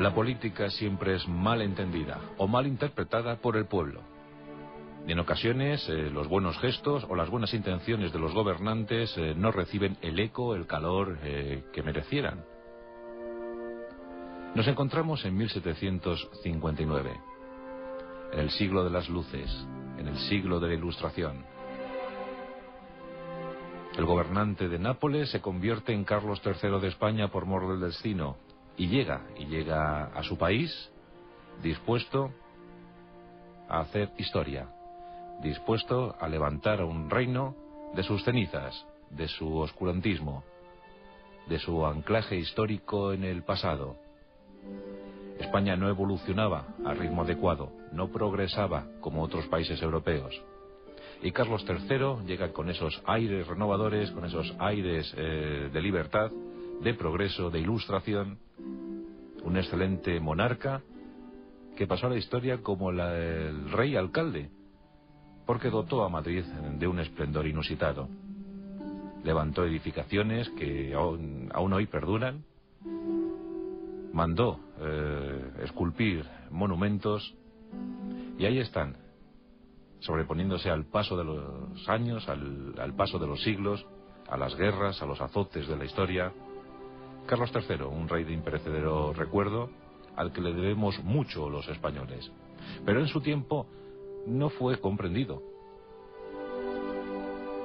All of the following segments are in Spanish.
La política siempre es mal entendida o mal interpretada por el pueblo. En ocasiones, eh, los buenos gestos o las buenas intenciones de los gobernantes eh, no reciben el eco, el calor eh, que merecieran. Nos encontramos en 1759, en el siglo de las luces, en el siglo de la Ilustración. El gobernante de Nápoles se convierte en Carlos III de España por mor del destino y llega, y llega a su país dispuesto a hacer historia, dispuesto a levantar un reino de sus cenizas, de su oscurantismo, de su anclaje histórico en el pasado. España no evolucionaba a ritmo adecuado, no progresaba como otros países europeos. Y Carlos III llega con esos aires renovadores, con esos aires eh, de libertad, de progreso, de ilustración, un excelente monarca que pasó a la historia como el rey alcalde, porque dotó a Madrid de un esplendor inusitado. Levantó edificaciones que aún, hoy perduran, mandó eh, esculpir monumentos. Y ahí están, sobreponiéndose al paso de los años, al paso de los siglos, a las guerras, a los azotes de la historia, Carlos III, un rey de imperecedero recuerdo, al que le debemos mucho los españoles. Pero en su tiempo no fue comprendido.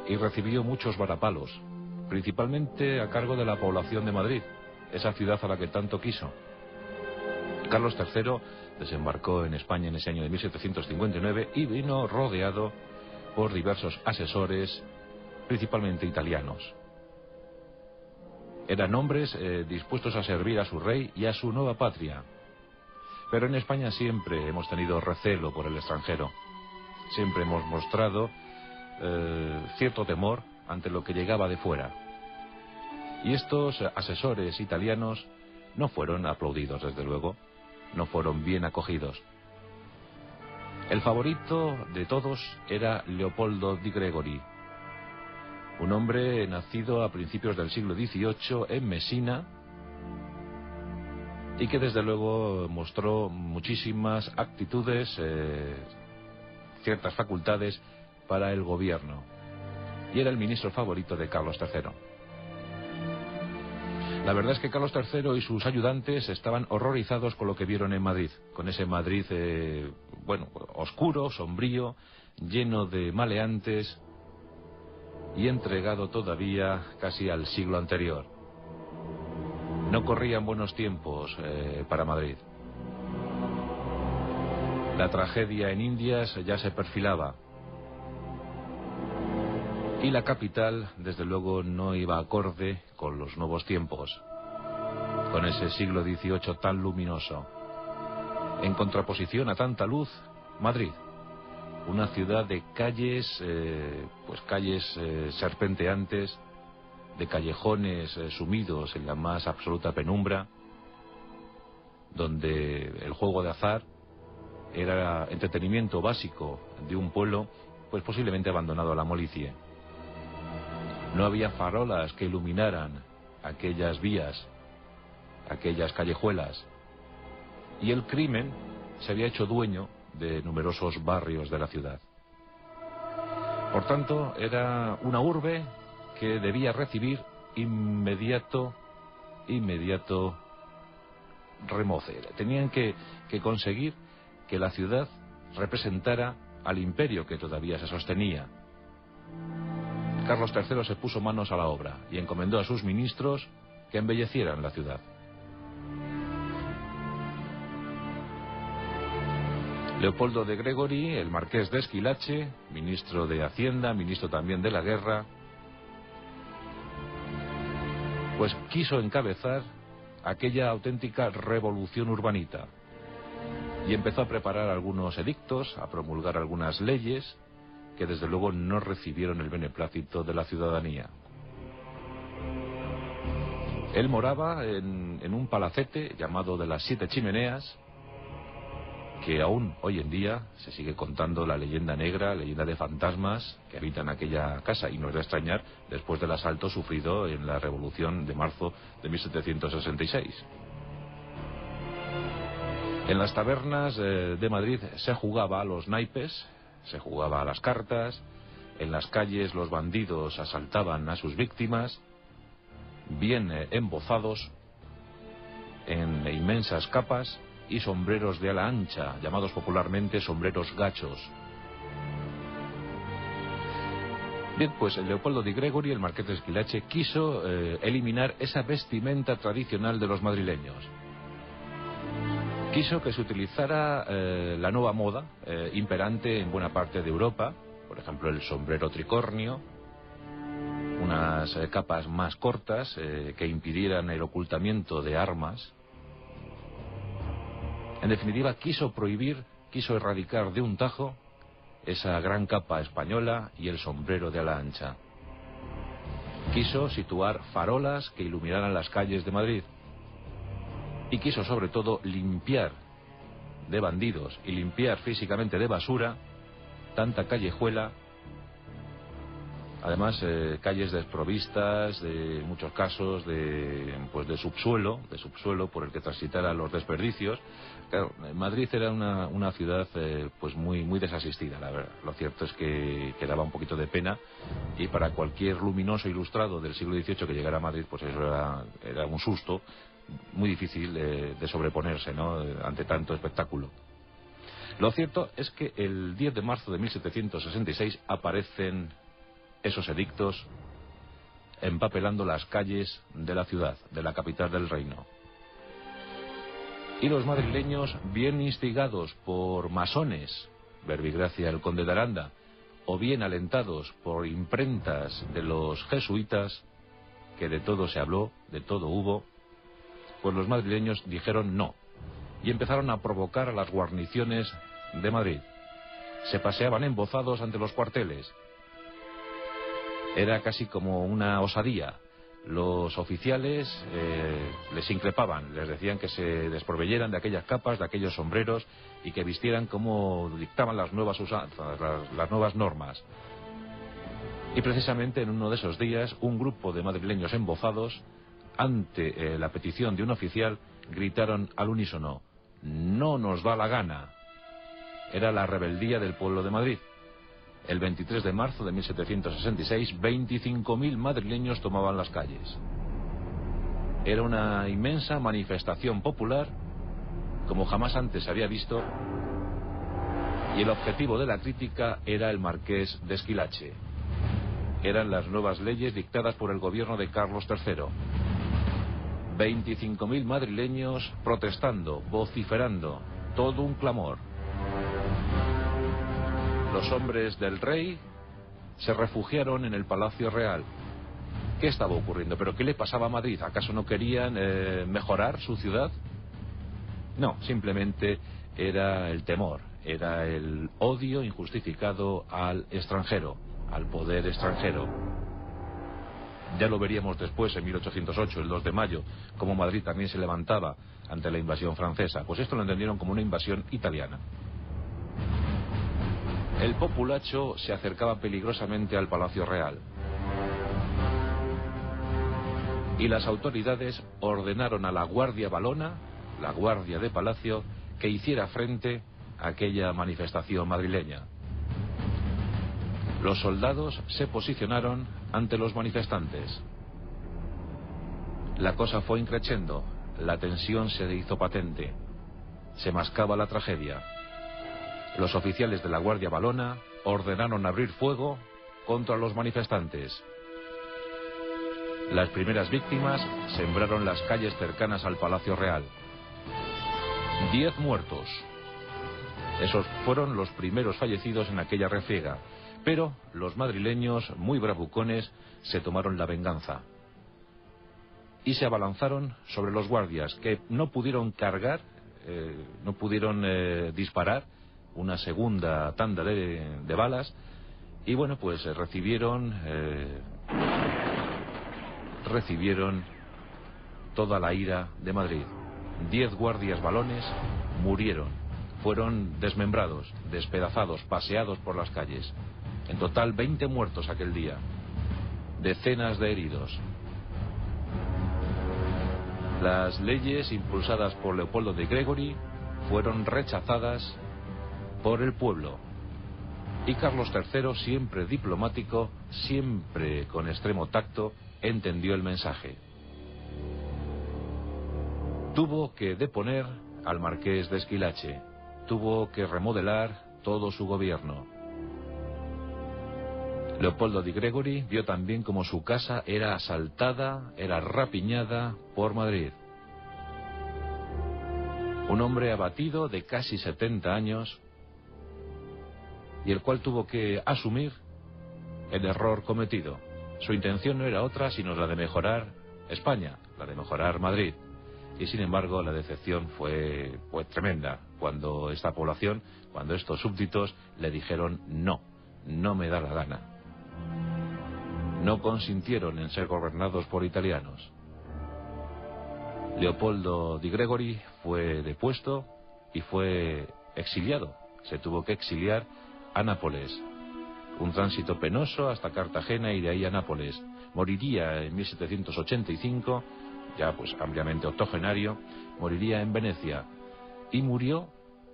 Y recibió muchos varapalos, principalmente a cargo de la población de Madrid, esa ciudad a la que tanto quiso. Carlos III desembarcó en España en ese año de 1759 y vino rodeado por diversos asesores, principalmente italianos. Eran hombres eh, dispuestos a servir a su rey y a su nueva patria. Pero en España siempre hemos tenido recelo por el extranjero. Siempre hemos mostrado eh, cierto temor ante lo que llegaba de fuera. Y estos asesores italianos no fueron aplaudidos, desde luego, no fueron bien acogidos. El favorito de todos era Leopoldo di Gregori, un hombre nacido a principios del siglo XVIII en Mesina y que desde luego mostró muchísimas actitudes, eh, ciertas facultades para el gobierno y era el ministro favorito de Carlos III. La verdad es que Carlos III y sus ayudantes estaban horrorizados con lo que vieron en Madrid, con ese Madrid, eh, bueno, oscuro, sombrío, lleno de maleantes, y entregado todavía casi al siglo anterior. No corrían buenos tiempos eh, para Madrid. La tragedia en Indias ya se perfilaba. Y la capital, desde luego, no iba acorde con los nuevos tiempos, con ese siglo XVIII tan luminoso. En contraposición a tanta luz, Madrid, una ciudad de calles, eh, pues calles eh, serpenteantes, de callejones eh, sumidos en la más absoluta penumbra, donde el juego de azar era entretenimiento básico de un pueblo, pues posiblemente abandonado a la molicie. No había farolas que iluminaran aquellas vías, aquellas callejuelas, y el crimen se había hecho dueño de numerosos barrios de la ciudad. Por tanto, era una urbe que debía recibir inmediato, inmediato remoce. Tenían que, que conseguir que la ciudad representara al imperio que todavía se sostenía. Carlos III se puso manos a la obra y encomendó a sus ministros que embellecieran la ciudad. Leopoldo de Gregori, el marqués de Esquilache, ministro de Hacienda, ministro también de la Guerra, pues quiso encabezar aquella auténtica revolución urbanita y empezó a preparar algunos edictos, a promulgar algunas leyes que desde luego no recibieron el beneplácito de la ciudadanía. Él moraba en, en un palacete llamado de las Siete Chimeneas, que aún hoy en día se sigue contando la leyenda negra, leyenda de fantasmas que habitan aquella casa y no es de extrañar después del asalto sufrido en la revolución de marzo de 1766. En las tabernas eh, de Madrid se jugaba a los naipes, se jugaba a las cartas, en las calles los bandidos asaltaban a sus víctimas, bien eh, embozados, en inmensas capas y sombreros de ala ancha, llamados popularmente sombreros gachos. Bien, pues el Leopoldo di Gregory, el marqués de Esquilache, quiso eh, eliminar esa vestimenta tradicional de los madrileños. Quiso que se utilizara eh, la nueva moda eh, imperante en buena parte de Europa, por ejemplo el sombrero tricornio, unas capas más cortas que impidieran el ocultamiento de armas. En definitiva, quiso prohibir, quiso erradicar de un tajo esa gran capa española y el sombrero de ala ancha. Quiso situar farolas que iluminaran las calles de Madrid. Y quiso sobre todo limpiar de bandidos y limpiar físicamente de basura tanta callejuela además eh, calles desprovistas de muchos casos de pues de subsuelo de subsuelo por el que transitaran los desperdicios. Claro Madrid era una, una ciudad eh, pues muy muy desasistida la verdad. Lo cierto es que, que, daba un poquito de pena y para cualquier luminoso ilustrado del siglo XVIII que llegara a Madrid pues eso era, era un susto muy difícil eh, de sobreponerse ¿no? ante tanto espectáculo. Lo cierto es que el 10 de marzo de 1766 aparecen esos edictos empapelando las calles de la ciudad, de la capital del reino. Y los madrileños, bien instigados por masones, Verbigracia el conde de Aranda, o bien alentados por imprentas de los jesuitas, que de todo se habló, de todo hubo, pues los madrileños dijeron no, y empezaron a provocar a las guarniciones de Madrid. Se paseaban embozados ante los cuarteles, era casi como una osadía. Los oficiales eh, les increpaban, les decían que se desproveyeran de aquellas capas, de aquellos sombreros y que vistieran como dictaban las nuevas, las, nuevas normas. Y precisamente en uno de esos días, un grupo de madrileños embozados, ante eh, la petición de un oficial, gritaron al unísono, no nos da la gana. Era la rebeldía del pueblo de Madrid. El 23 de marzo de 1766, 25.000 madrileños tomaban las calles. Era una inmensa manifestación popular como jamás antes había visto y el objetivo de la crítica era el marqués de Esquilache. Eran las nuevas leyes dictadas por el gobierno de Carlos III. 25.000 madrileños protestando, vociferando, todo un clamor los hombres del rey se refugiaron en el Palacio Real. ¿Qué estaba ocurriendo? ¿Pero qué le pasaba a Madrid? ¿Acaso no querían eh, mejorar su ciudad? No, simplemente era el temor, era el odio injustificado al extranjero, al poder extranjero. Ya lo veríamos después, en 1808, el 2 de mayo, como Madrid también se levantaba ante la invasión francesa. Pues esto lo entendieron como una invasión italiana. El populacho se acercaba peligrosamente al Palacio Real. Y las autoridades ordenaron a la Guardia Balona, la Guardia de Palacio, que hiciera frente a aquella manifestación madrileña. Los soldados se posicionaron ante los manifestantes. La cosa fue increciendo, la tensión se hizo patente, se mascaba la tragedia. Los oficiales de la Guardia Balona ordenaron abrir fuego contra los manifestantes. Las primeras víctimas sembraron las calles cercanas al Palacio Real. Diez muertos. Esos fueron los primeros fallecidos en aquella refriega. Pero los madrileños, muy bravucones, se tomaron la venganza. Y se abalanzaron sobre los guardias, que no pudieron cargar, eh, no pudieron eh, disparar, una segunda tanda de, balas y bueno, pues eh, recibieron eh, recibieron toda la ira de Madrid. Diez guardias balones murieron, fueron desmembrados, despedazados, paseados por las calles. En total 20 muertos aquel día, decenas de heridos. Las leyes impulsadas por Leopoldo de Gregory fueron rechazadas por el pueblo. Y Carlos III, siempre diplomático, siempre con extremo tacto, entendió el mensaje. Tuvo que deponer al marqués de Esquilache, tuvo que remodelar todo su gobierno. Leopoldo di Gregori vio también como su casa era asaltada, era rapiñada por Madrid. Un hombre abatido de casi 70 años y el cual tuvo que asumir el error cometido. Su intención no era otra sino la de mejorar España, la de mejorar Madrid. Y sin embargo la decepción fue pues, tremenda cuando esta población, cuando estos súbditos le dijeron no, no me da la gana. No consintieron en ser gobernados por italianos. Leopoldo di Gregori fue depuesto y fue exiliado. Se tuvo que exiliar a Nápoles. Un tránsito penoso hasta Cartagena y de ahí a Nápoles. Moriría en 1785, ya pues ampliamente octogenario, moriría en Venecia. Y murió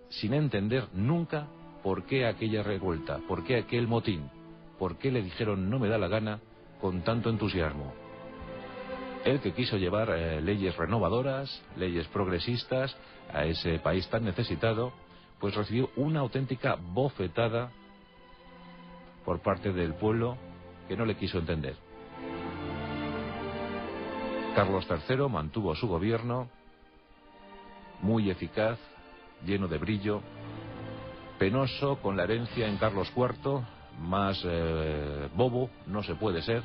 sin entender nunca por qué aquella revuelta, por qué aquel motín, por qué le dijeron no me da la gana con tanto entusiasmo. Él que quiso llevar eh, leyes renovadoras, leyes progresistas a ese país tan necesitado, pues recibió una auténtica bofetada por parte del pueblo que no le quiso entender. Carlos III mantuvo su gobierno muy eficaz, lleno de brillo, penoso con la herencia en Carlos IV, más eh, bobo no se puede ser.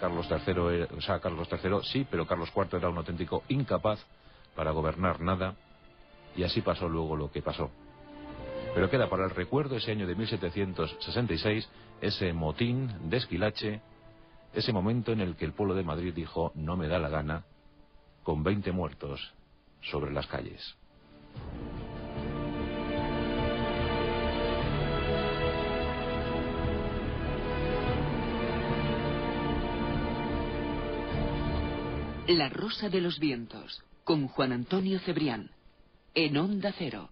Carlos III, o sea, Carlos III sí, pero Carlos IV era un auténtico incapaz para gobernar nada y así pasó luego lo que pasó. Pero queda para el recuerdo ese año de 1766, ese motín de Esquilache, ese momento en el que el pueblo de Madrid dijo no me da la gana, con 20 muertos sobre las calles. La Rosa de los Vientos, con Juan Antonio Cebrián, en Onda Cero.